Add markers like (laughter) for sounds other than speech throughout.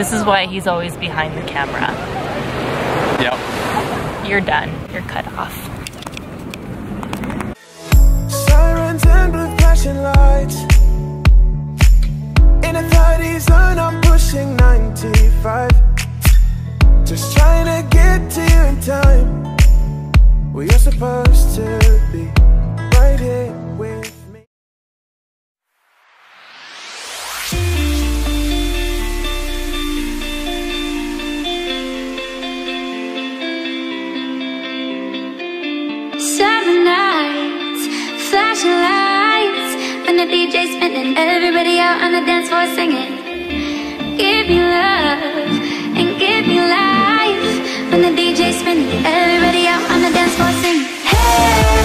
This is why he's always behind the camera. Yep. You're done. You're cut off. Sirens and blue flashing lights. In a 30 zone, I'm pushing 95. Just trying to get to you in time. Where you're supposed to everybody out on the dance floor singing. Give me love and give me life. When the DJ's spinning, everybody out on the dance floor singing. Hey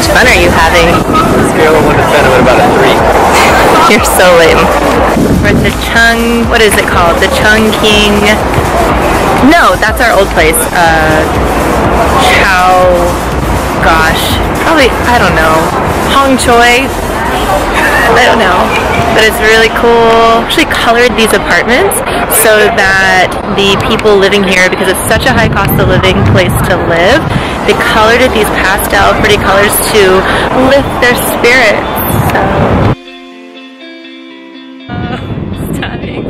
much fun are you having? Scale of 1 to 10, I'm about a 3. (laughs) You're so lame. We're at the Chung, what is it called? The Chung King. No, that's our old place. Uh, Chow, gosh, probably, I don't know. Hong Choi. I don't know. But it's really cool. Actually colored these apartments so that the people living here, because it's such a high cost of living place to live, they colored it these pastel pretty colors to lift their spirits. So (laughs) stunning.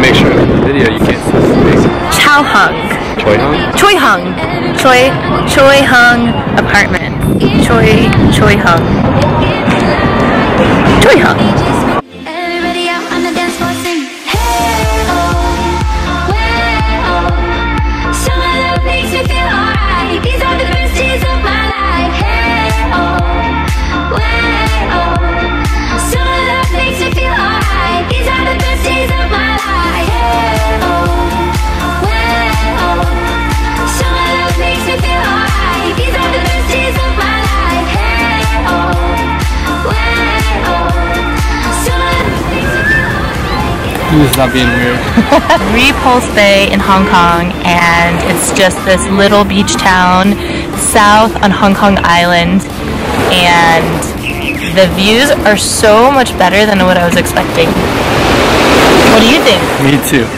Make sure in the video you can't see the face. Chow Hung. Choi Hung? Choi Hung. Choi Choi Hung apartment. Choi Choi Hung. Choi Hung. This is not being weird. (laughs) Repulse Bay in Hong Kong, and it's just this little beach town south on Hong Kong Island. And the views are so much better than what I was expecting. What do you think? Me too.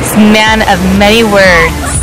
This man of many words.